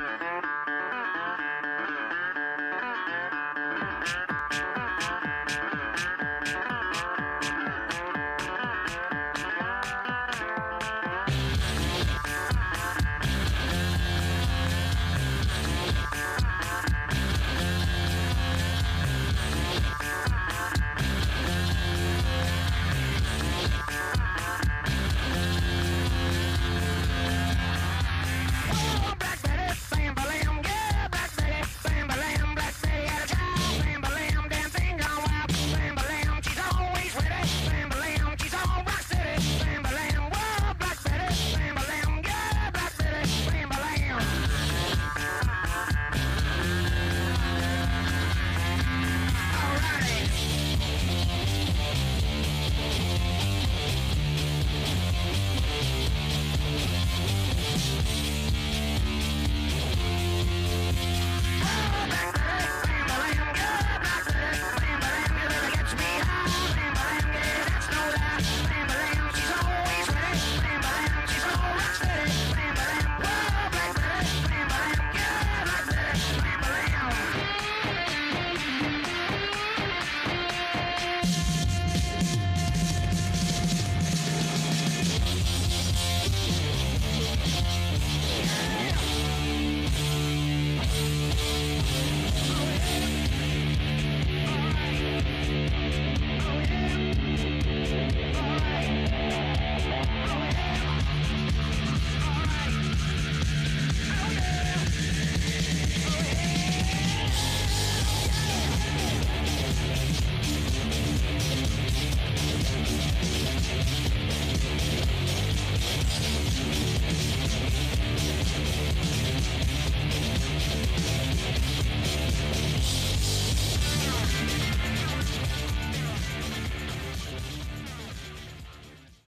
Bye.